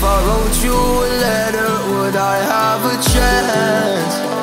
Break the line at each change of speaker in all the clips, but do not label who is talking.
If I wrote you a
letter,
would I have a chance?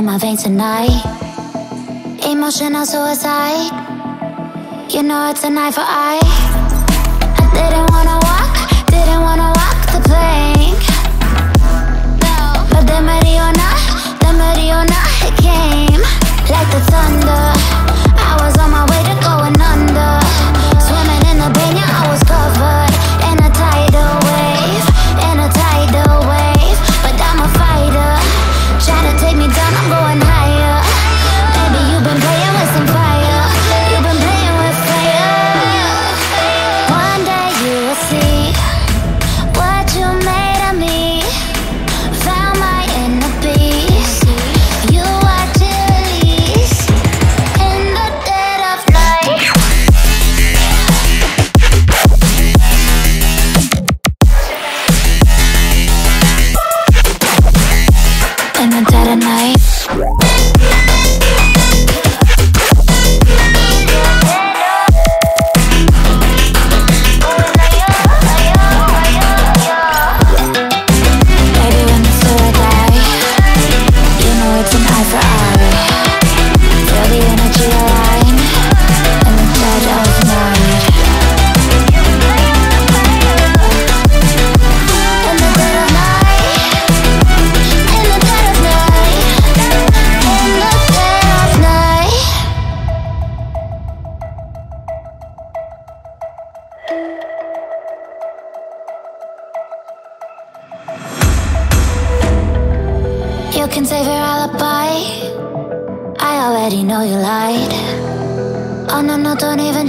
in my veins tonight. Emotional suicide. You know it's an eye for eye. I didn't wanna walk, didn't wanna walk the plank. No, but then Mariona, the Mariona it came like the thunder. I was on my way to going under.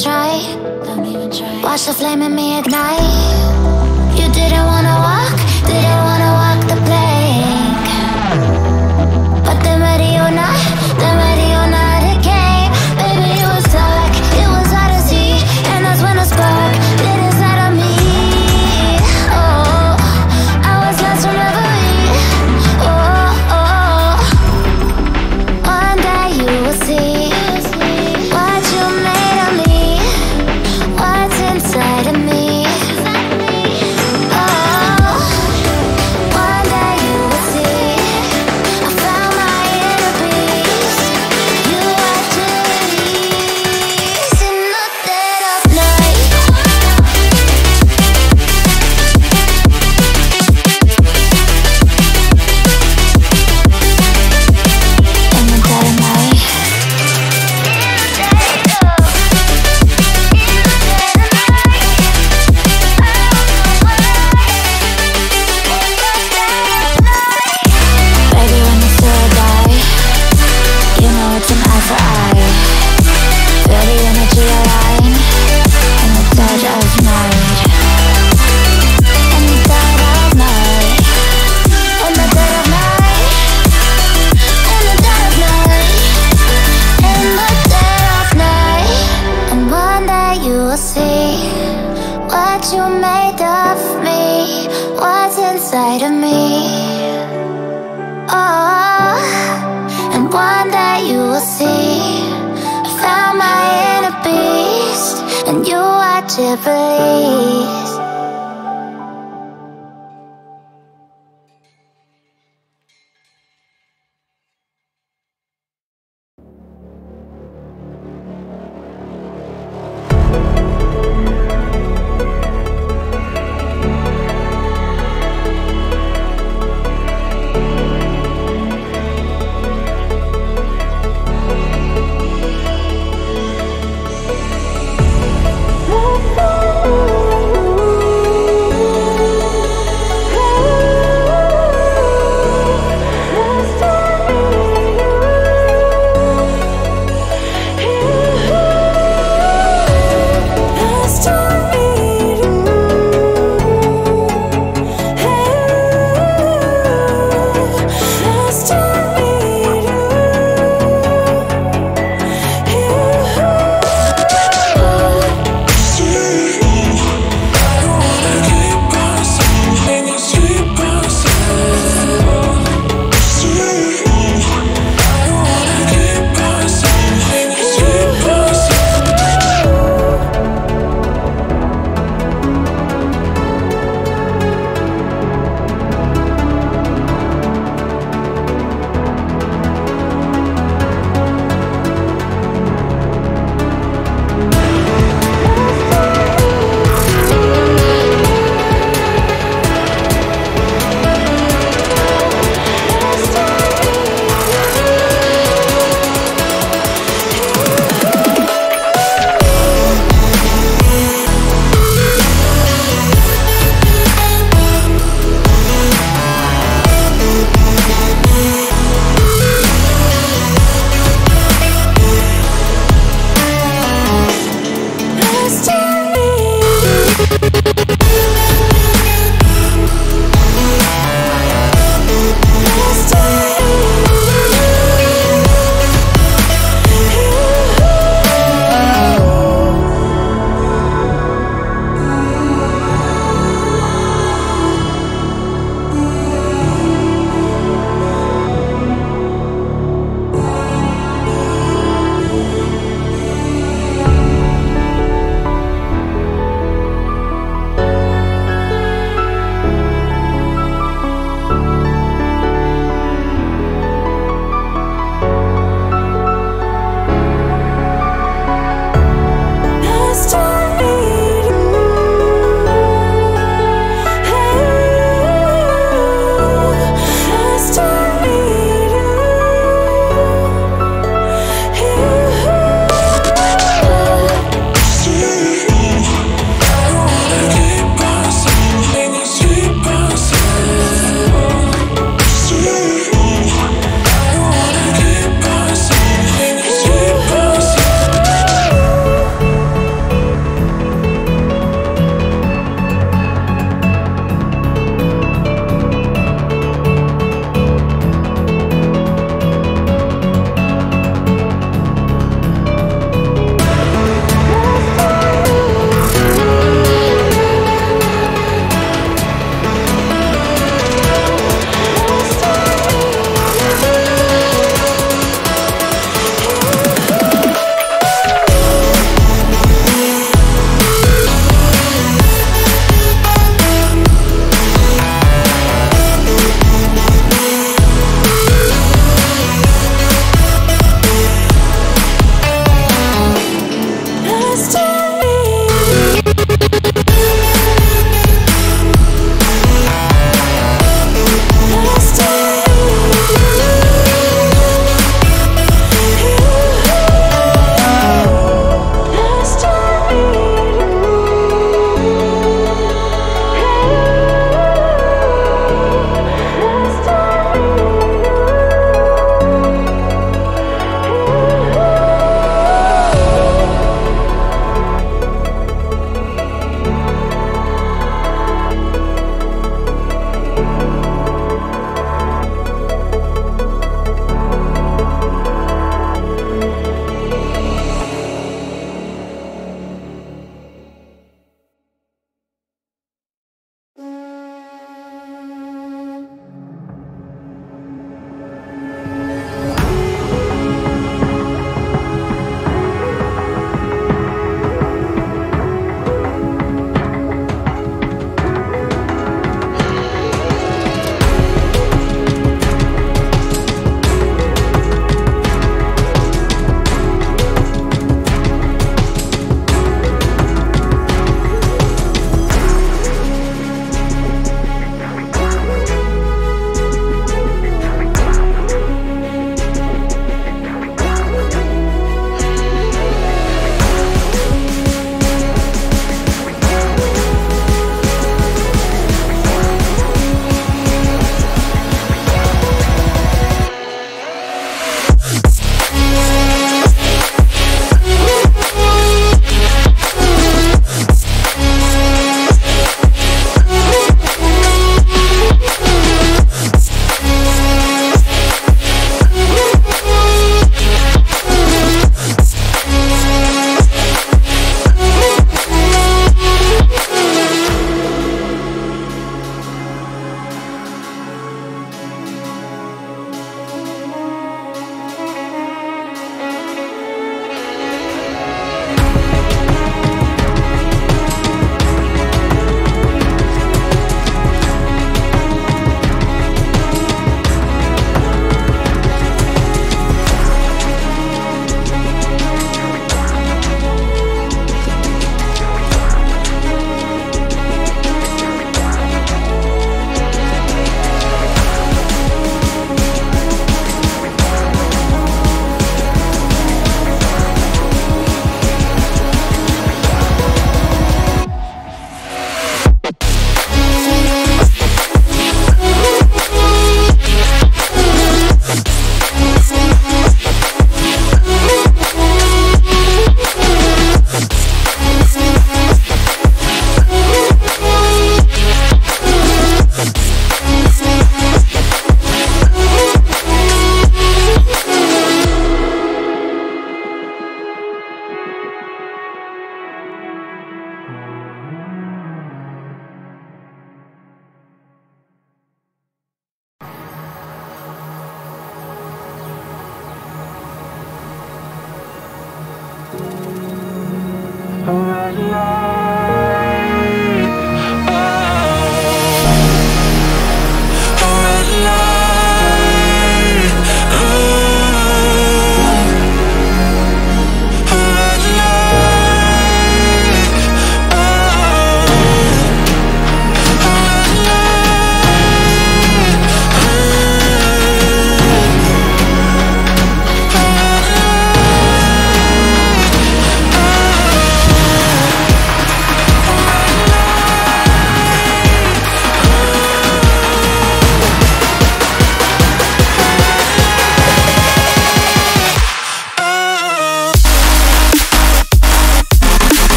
even try. Try. Watch the flame in me ignite.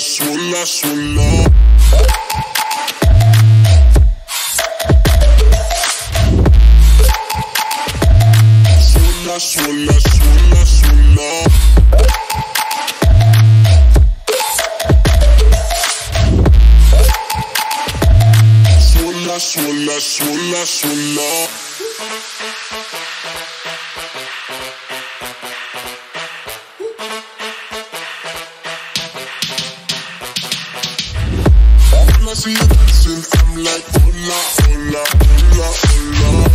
Swola, I see you dancing, I'm like, hola, hola, hola, hola.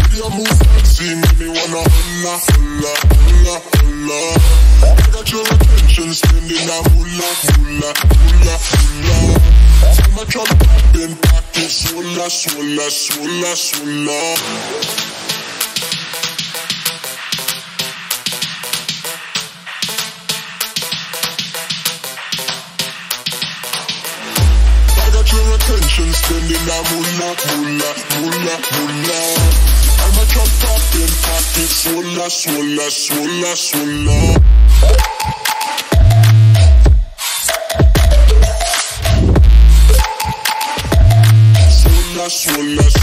With your move fancy, make me wanna hola, hola, hola, hola. I got your attention, spending that moolah, moolah, moolah, moolah. I'm a drop popping pocket, swalla, swalla, swalla, swalla. Spending moolah. I'm a drop popping pocket, swalla,
swalla, swalla, swalla. Swalla, swalla,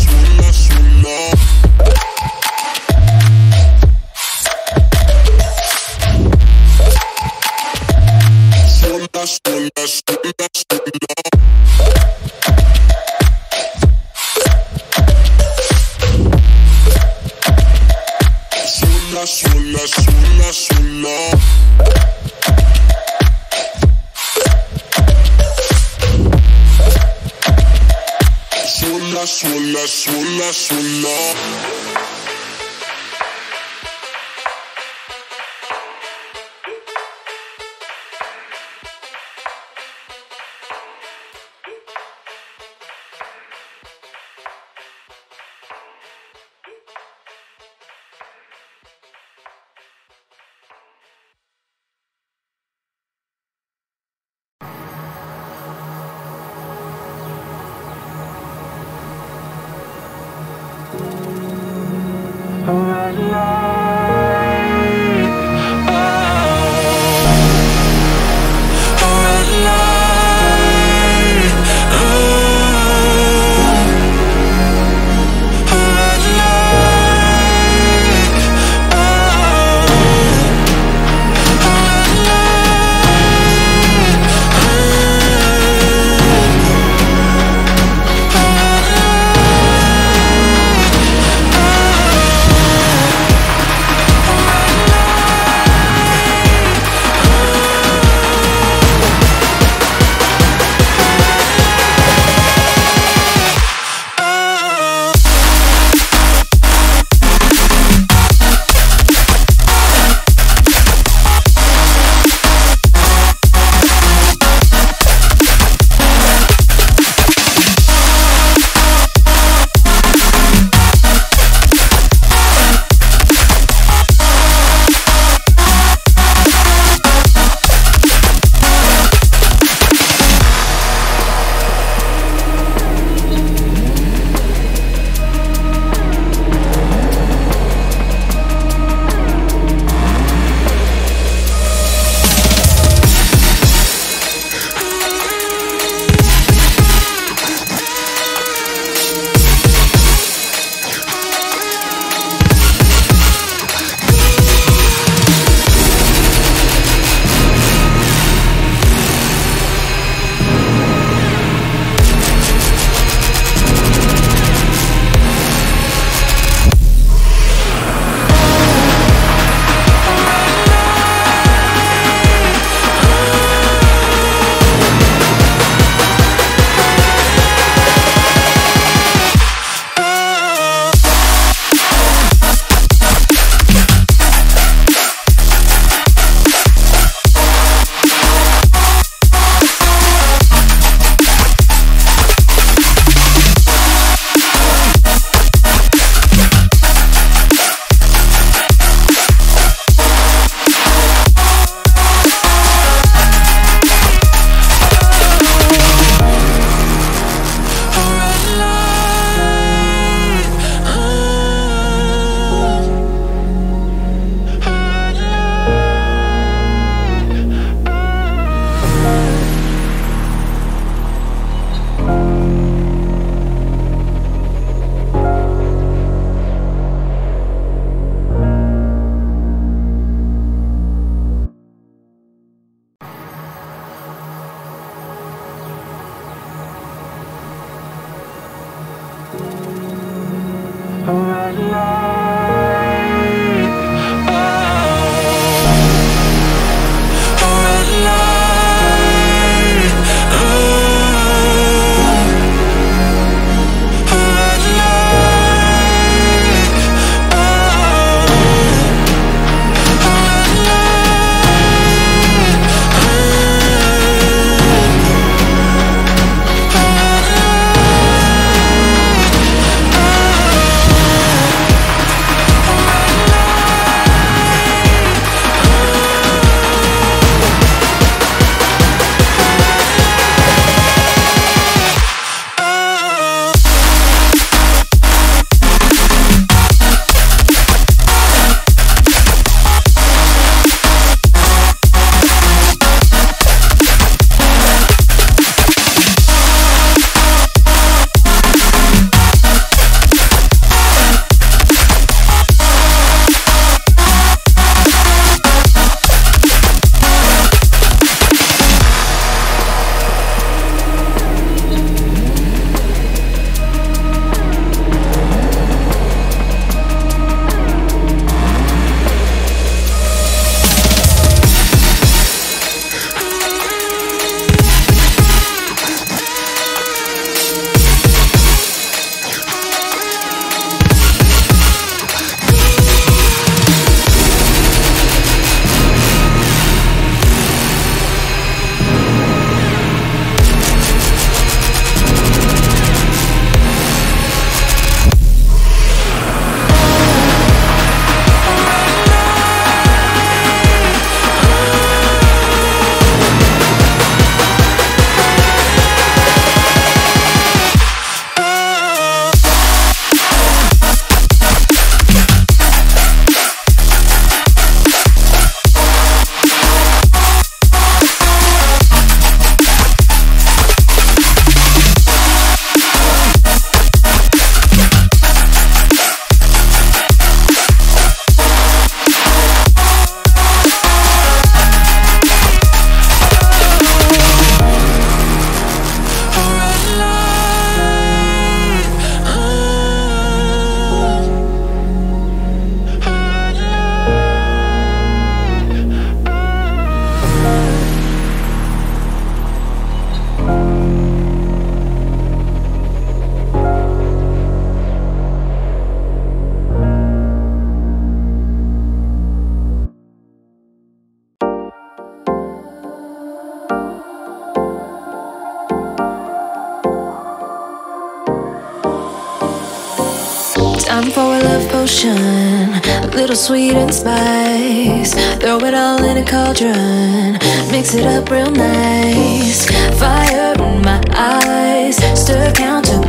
little sweet and spice. Throw it all in a cauldron, mix it up real nice. Fire in my eyes, stir counterclockwise.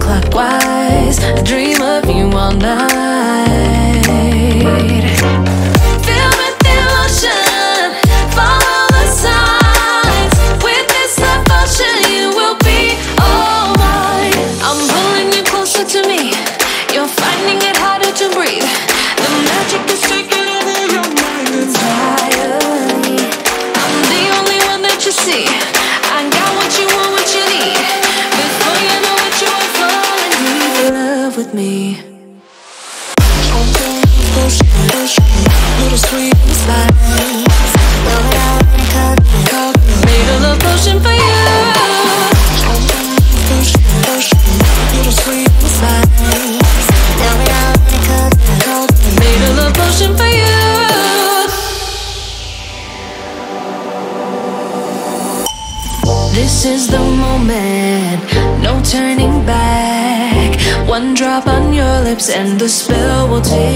The spell will take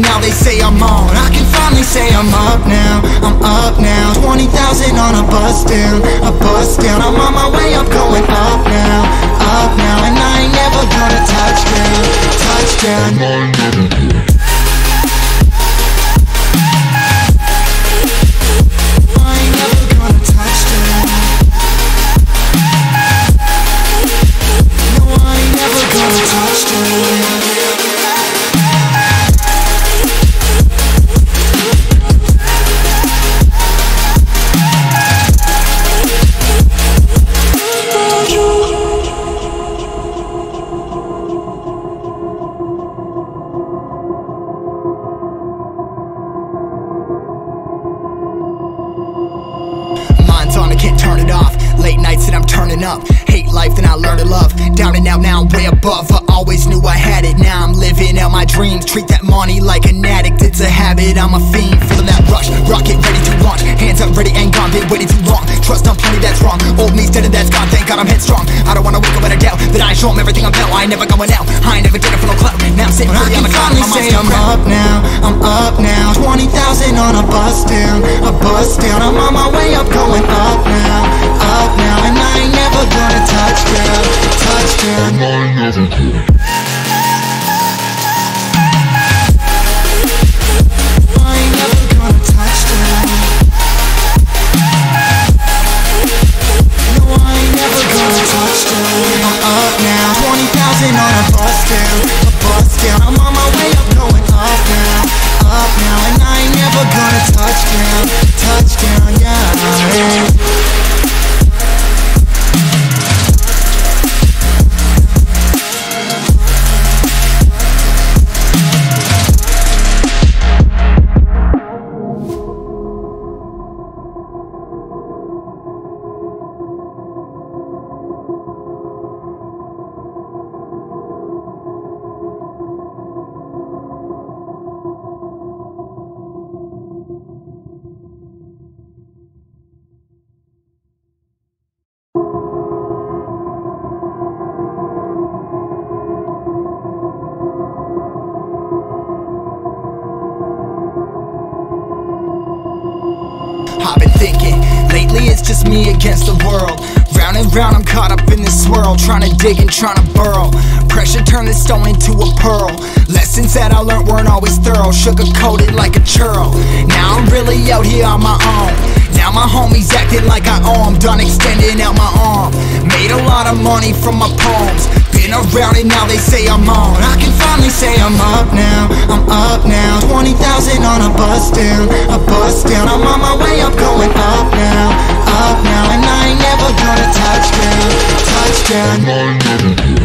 now, they say I'm on. I can finally say I'm up now, I'm up now. 20,000 on a bus down, a bus down. I'm on my way up, going up now, up now. And I ain't never gonna touch down, touchdown. I can't turn it off. Late nights and I'm turning up. Life, then I learn to love. Down and out, now I'm way above. I always knew I had it. Now I'm living out my dreams. Treat that money like an addict. It's a habit, I'm a fiend. Feeling that rush. Rocket ready to launch. Hands up, ready and gone. Been waiting too long. Trust on plenty, that's wrong. Old me's dead and that's gone. Thank God I'm headstrong. I don't wanna wake up in a doubt that I show 'em everything I'm about. I ain't never going out. I ain't never did it for no clout. Now I'm sitting pretty on the cloud. My say I'm up now. I'm up now. 20,000 on a bus down. A bus down. I'm on my way up, going up now. Up now. And I ain't never gonna touch down. Touchdown. I ain't never gonna touch down. No, I ain't never gonna touch. I'm up now, 20,000 on a bus down, a bus down. I'm on my way up, going up now, up now, and I ain't never gonna touch down, touch down, yeah. Always thorough, sugar coated like a churl. Now I'm really out here on my own. Now my homies acting like I owe 'em, done extending out my arm. Made a lot of money from my poems. Been around and now they say I'm on. I can finally say I'm up now. I'm up now. 20,000 on a bus down. A bus down. I'm on my way up, going up now. Up now. And I ain't never gonna touch down. Touchdown. I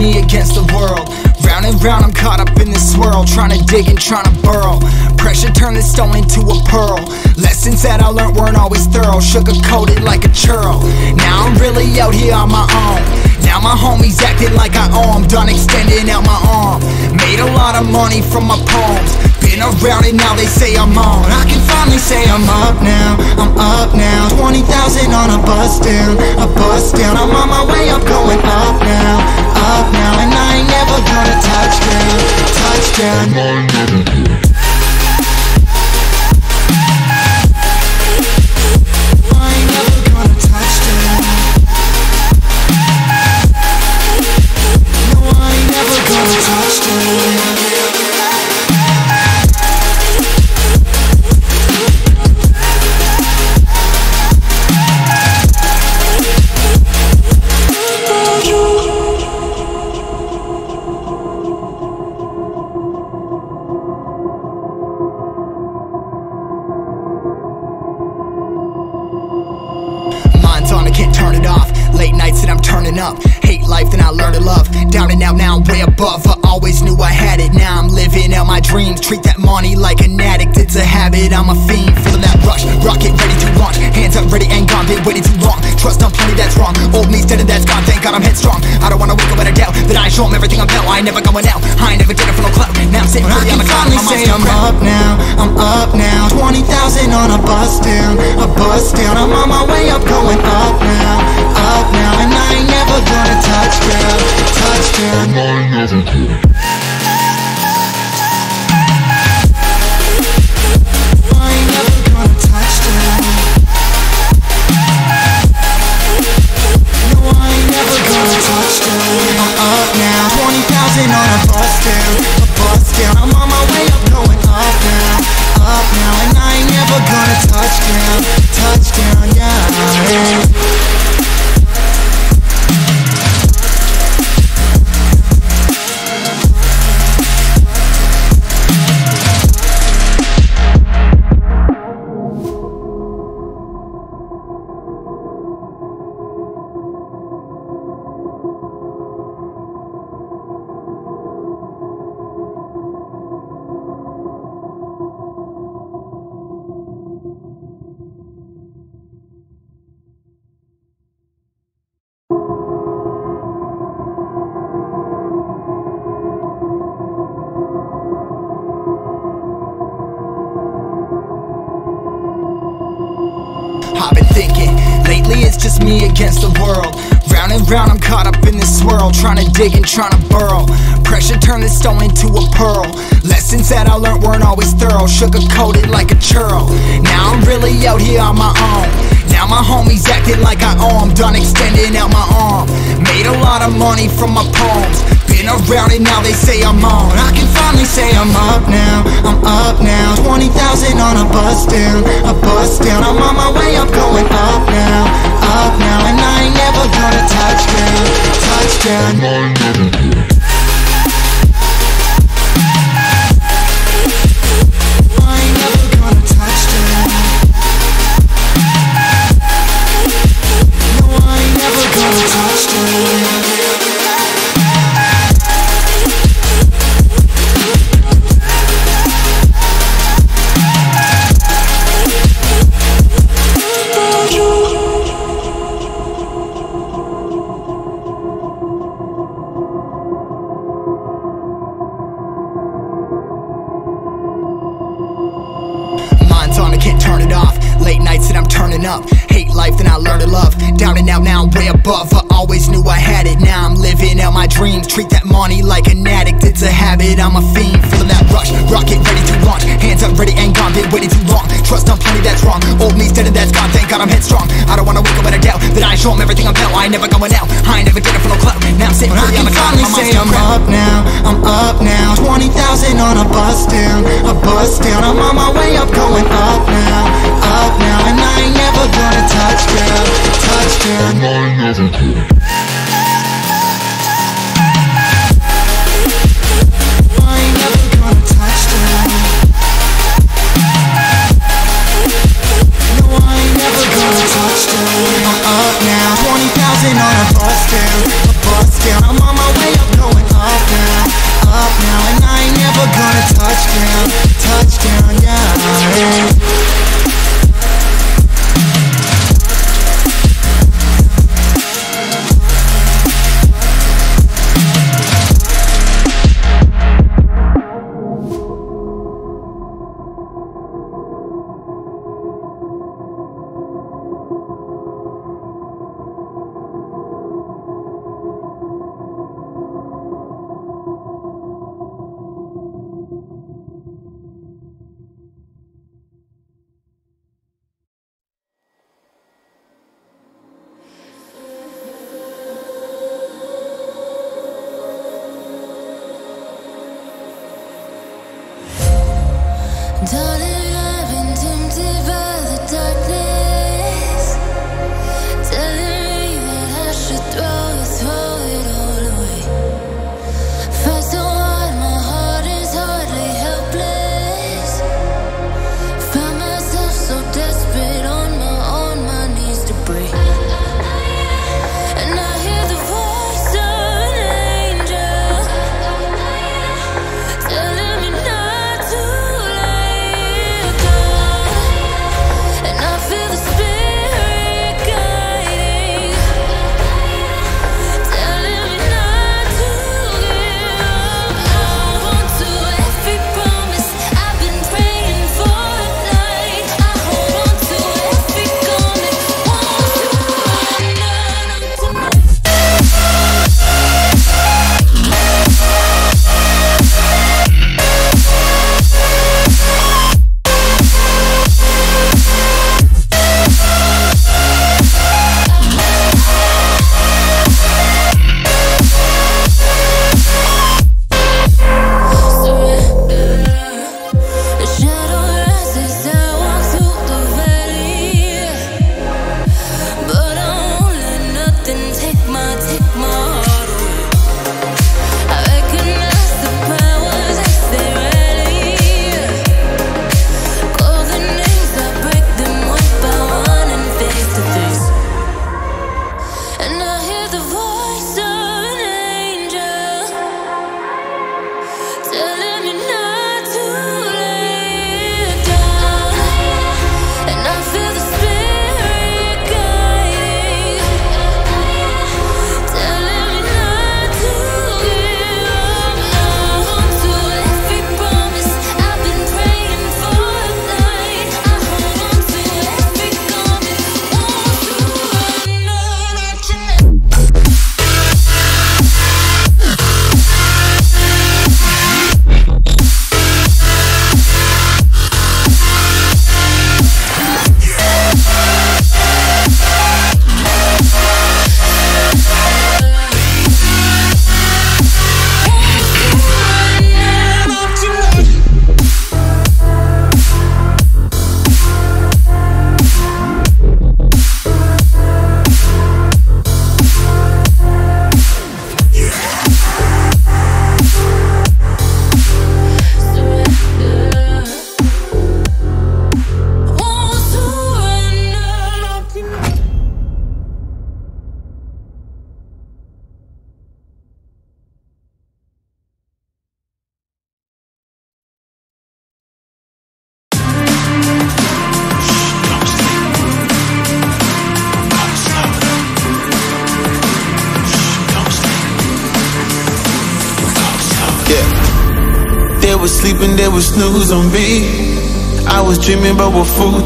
me against the world. Round and round, I'm caught up in this swirl, trying to dig and trying to burrow. Pressure turned this stone into a pearl. Lessons that I learned weren't always thorough, sugar coated like a churl. Now I'm really out here on my own. Now my homies acting like I owe 'em, done extending out my arm. Made a lot of money from my poems. Been around and now they say I'm on.
I can finally say I'm up now, I'm up now. 20,000 on a bus down, a bus down. I'm on my way up, going up now, up now. And I ain't never gonna touch down, touch down. I
above. I always knew living out my dreams. Treat that money like an addict. It's a habit. I'm a fiend, feeling that rush. Rocket ready to launch. Hands up, ready and gone. Been waiting too long. Trust on plenty, that's wrong. Old me's dead and that's gone. Thank God I'm headstrong. I don't wanna wake up with a doubt that I ain't show 'em everything I'm about. I ain't never going out. I ain't never getting for no clout. Now I'm sitting
I
pretty on
can
the cloud. My
say I'm
still
up now, I'm up now 20,000 on a bus down, a bus down I'm on my way up, going up now, up now And I ain't never gonna touch down, touch down is what's good in my up now 20,000 on a bus, down, a bus, down. I'm on my way up, going up now, up now And I ain't never gonna touch down, touch down, yeah Round and round, I'm caught up in this swirl, trying to dig and trying to burrow. Pressure turned this stone into a pearl. Lessons that I learned weren't always thorough, sugar coated like a churl. Now I'm really out here on my own. Now my homies acting like I 'em, done extending out my arm. Made a lot of money from my poems. Been around it, now they say I'm on. I can finally say I'm up now, I'm up now. 20,000 on a bus down, a bus down. I'm on my way up, going up now, up now. And I ain't never gonna touch down, touch down. Gonna touch dreams. Treat that money like an addict. It's a habit, I'm a fiend. Feeling that rush. Rocket ready to launch. Hands up, ready and gone. Been waiting too long. Trust on plenty, that's wrong. Old me's dead and that's gone. Thank God I'm headstrong. I don't wanna wake up with a doubt that I show 'em everything I'm about. I ain't never going out. I ain't never getting for no clout. Now I'm sitting pretty on the cloud. My mom's I'm up now. I'm up now. 20,000 on a bus down. A bus down. I'm on my way up, going up now. Up now. And I ain't never gonna touch down. Touch down.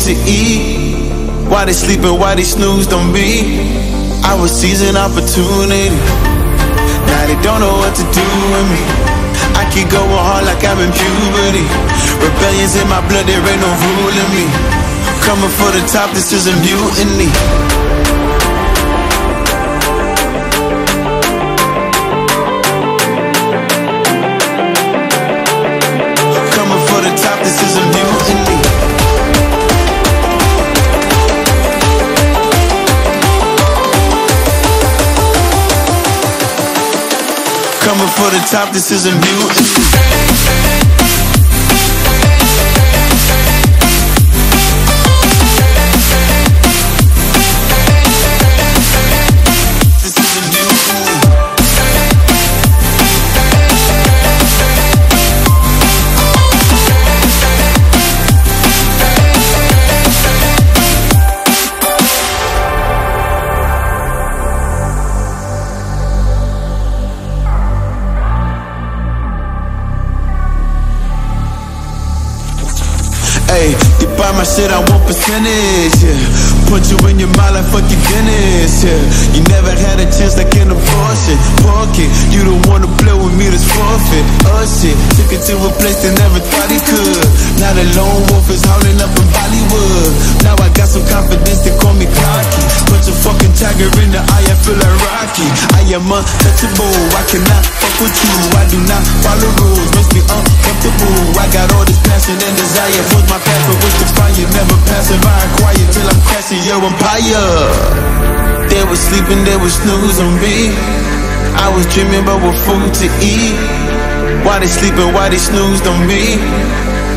To
eat. Why they sleeping, why they snoozed on me? I was seizing opportunity. Now they don't know what to do with me. I keep going hard like I'm in puberty. Rebellion's in my blood, there ain't no ruling me. Coming for the top, this is a mutiny. For the top, this isn't a Percentage, yeah. Put you in your mind like fuck am untouchable, I cannot fuck with you. I do not follow rules, makes me uncomfortable. I got all this passion and desire. Was my but was the fire never passive? I acquire till I'm crashing your empire. They was sleeping, they was snoozing me. I was dreaming about what food to eat. Why they sleeping, why they snoozed on me?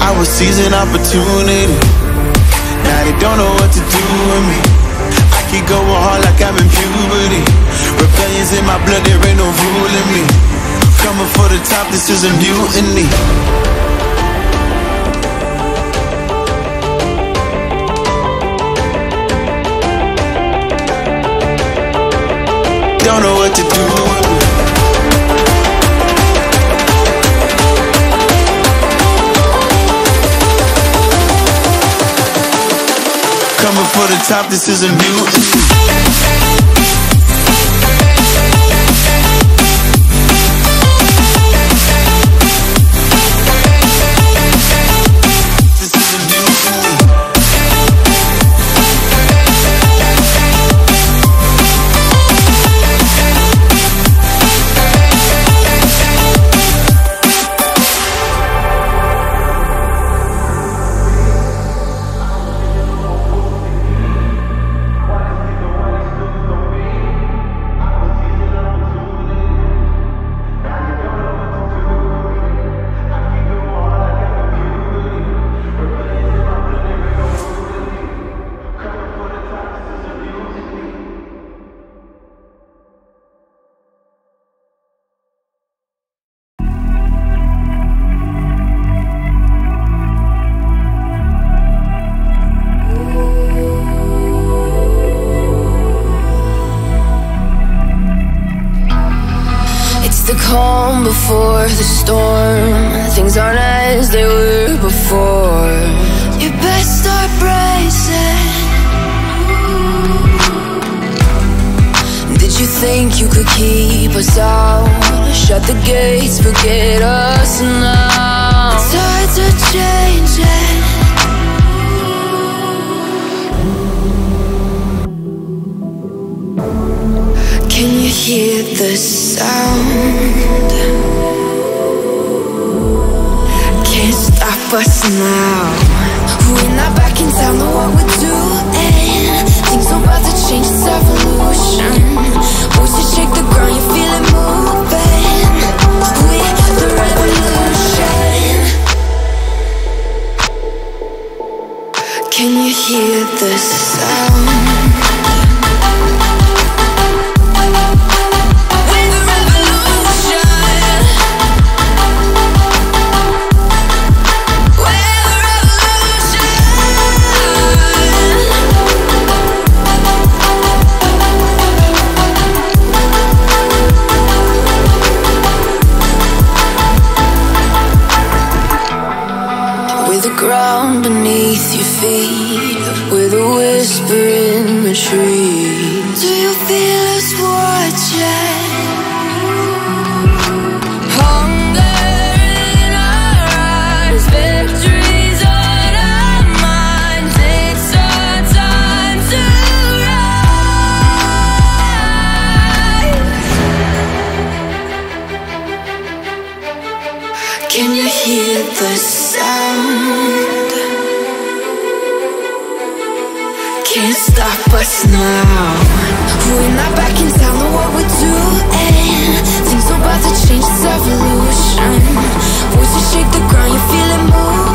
I was seizing opportunity. Now they don't know what to do with me. I keep going hard like I'm in puberty. Rebellion's in my blood, there ain't no ruling me. Coming for the top, this is a mutiny. Don't know what to do. Coming for the top, this is a mutiny.
trees. Do you feel? us now. We're not backing down on what we're doing. Things are about to change, it's evolution. Once you shake the ground, you feel it move